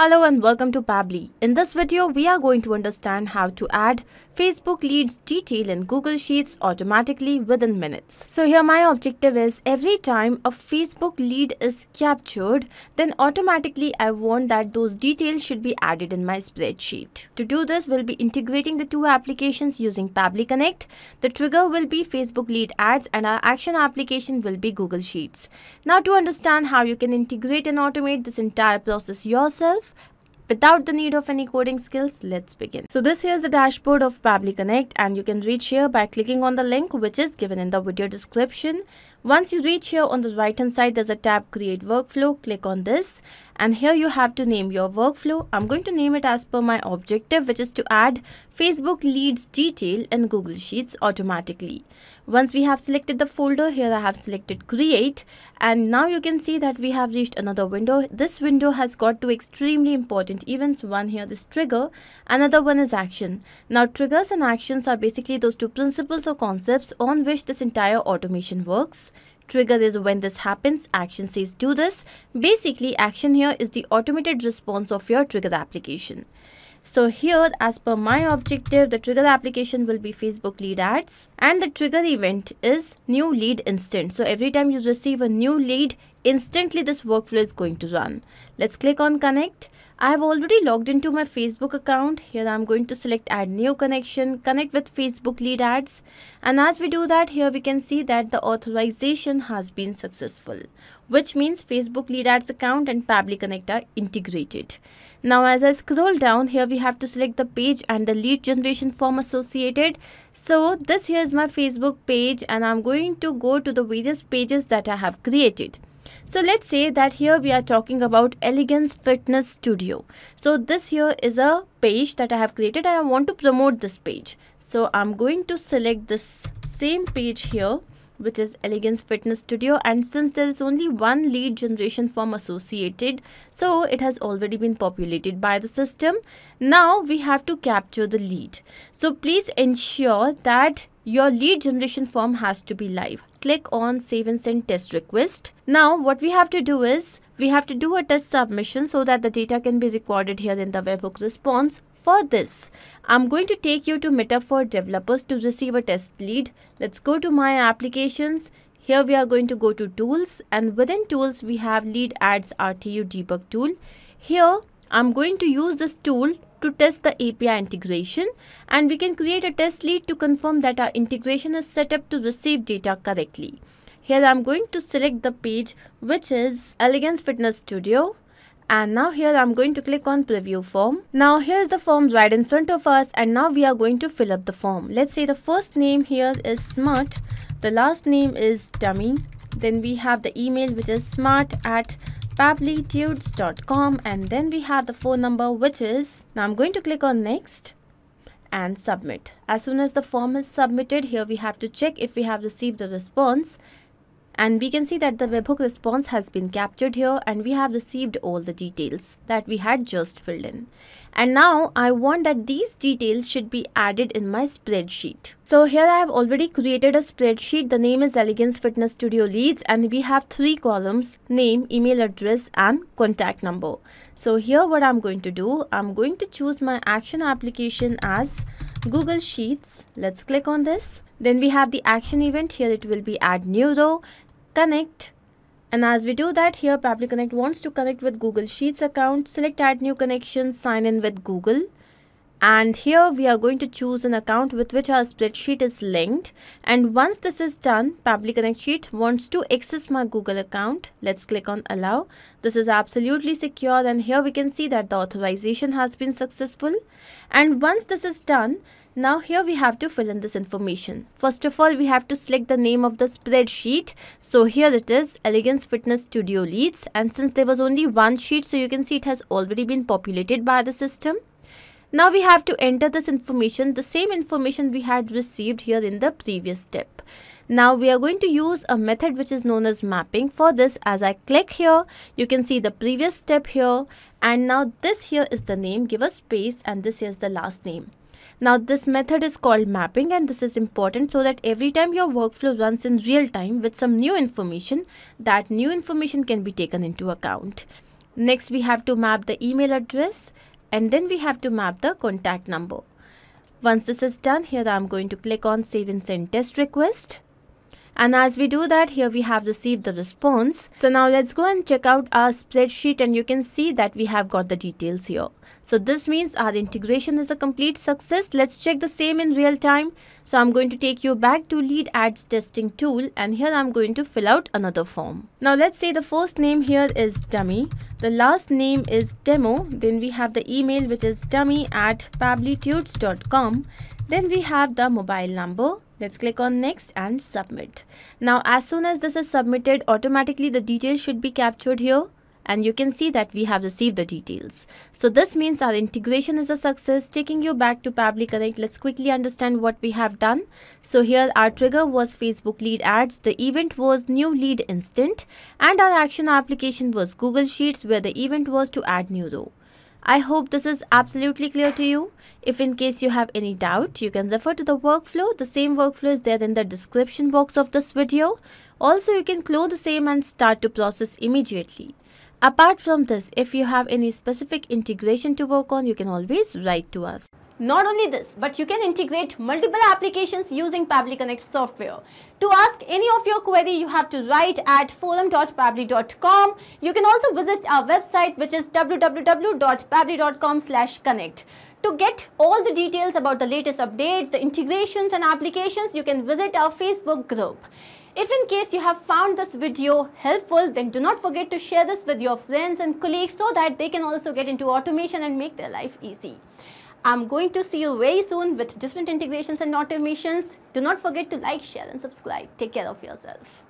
Hello and welcome to Pabbly. In this video, we are going to understand how to add Facebook leads detail in Google Sheets automatically within minutes. So here my objective is every time a Facebook lead is captured, then automatically I want that those details should be added in my spreadsheet. To do this, we'll be integrating the two applications using Pabbly Connect. The trigger will be Facebook lead ads and our action application will be Google Sheets. Now to understand how you can integrate and automate this entire process yourself, Without the need of any coding skills, let's begin. So this here is the dashboard of Pabbly Connect and you can reach here by clicking on the link which is given in the video description. Once you reach here on the right hand side, there's a tab create workflow. Click on this and here you have to name your workflow. I'm going to name it as per my objective which is to add Facebook leads detail in Google Sheets automatically. Once we have selected the folder, here I have selected create and now you can see that we have reached another window. This window has got two extremely important events. One here this trigger, another one is action. Now triggers and actions are basically those two principles or concepts on which this entire automation works. Trigger is when this happens, action says do this. Basically action here is the automated response of your trigger application. So here as per my objective, the trigger application will be Facebook lead ads and the trigger event is new lead instant. So every time you receive a new lead, instantly this workflow is going to run. Let's click on connect. I have already logged into my Facebook account. Here I'm going to select add new connection, connect with Facebook lead ads. And as we do that, here we can see that the authorization has been successful, which means Facebook lead ads account and Pabbly Connect are integrated. Now as I scroll down here we have to select the page and the lead generation form associated. So this here is my Facebook page and I'm going to go to the various pages that I have created. So let's say that here we are talking about Elegance Fitness Studio. So this here is a page that I have created and I want to promote this page. So I'm going to select this same page here which is Elegance Fitness Studio and since there is only one lead generation form associated so it has already been populated by the system. Now we have to capture the lead. So please ensure that your lead generation form has to be live. Click on save and send test request. Now what we have to do is we have to do a test submission so that the data can be recorded here in the webhook response for this, I'm going to take you to Meta for developers to receive a test lead. Let's go to my applications. Here we are going to go to tools and within tools we have lead ads RTU debug tool. Here I'm going to use this tool to test the API integration and we can create a test lead to confirm that our integration is set up to receive data correctly. Here I'm going to select the page which is Elegance Fitness Studio and now here I'm going to click on preview form. Now here's the form right in front of us and now we are going to fill up the form. Let's say the first name here is smart, the last name is dummy, then we have the email which is smart at pabblytudes.com and then we have the phone number which is, now I'm going to click on next and submit. As soon as the form is submitted, here we have to check if we have received the response and we can see that the webhook response has been captured here and we have received all the details that we had just filled in. And now I want that these details should be added in my spreadsheet. So here I have already created a spreadsheet. The name is Elegance Fitness Studio Leads and we have three columns, name, email address and contact number. So here what I'm going to do, I'm going to choose my action application as Google Sheets. Let's click on this. Then we have the action event. Here it will be add new row connect. And as we do that here Pabbly Connect wants to connect with Google Sheets account select add new connection sign in with Google. And here we are going to choose an account with which our spreadsheet is linked. And once this is done Pabbly Connect Sheet wants to access my Google account. Let's click on allow. This is absolutely secure and here we can see that the authorization has been successful. And once this is done now here we have to fill in this information. First of all, we have to select the name of the spreadsheet. So here it is Elegance Fitness Studio Leads and since there was only one sheet so you can see it has already been populated by the system. Now we have to enter this information, the same information we had received here in the previous step. Now we are going to use a method which is known as mapping. For this, as I click here, you can see the previous step here. And now this here is the name, give a space and this here is the last name. Now this method is called mapping and this is important so that every time your workflow runs in real time with some new information, that new information can be taken into account. Next we have to map the email address and then we have to map the contact number. Once this is done, here I am going to click on save and send test request. And as we do that, here we have received the response. So now let's go and check out our spreadsheet and you can see that we have got the details here. So this means our integration is a complete success. Let's check the same in real time. So I'm going to take you back to lead ads testing tool and here I'm going to fill out another form. Now let's say the first name here is dummy. The last name is demo. Then we have the email which is dummy at pablitudes.com. Then we have the mobile number Let's click on next and submit. Now as soon as this is submitted automatically the details should be captured here and you can see that we have received the details. So this means our integration is a success. Taking you back to Pabbly Connect, let's quickly understand what we have done. So here our trigger was Facebook lead ads, the event was new lead instant and our action application was Google Sheets where the event was to add new row. I hope this is absolutely clear to you. If in case you have any doubt, you can refer to the workflow. The same workflow is there in the description box of this video. Also, you can close the same and start to process immediately. Apart from this, if you have any specific integration to work on, you can always write to us. Not only this, but you can integrate multiple applications using Pabbly Connect software. To ask any of your query, you have to write at forum.pabbly.com. You can also visit our website which is www.pabbly.com connect. To get all the details about the latest updates, the integrations and applications, you can visit our Facebook group. If in case you have found this video helpful, then do not forget to share this with your friends and colleagues so that they can also get into automation and make their life easy. I'm going to see you very soon with different integrations and automations. Do not forget to like, share and subscribe. Take care of yourself.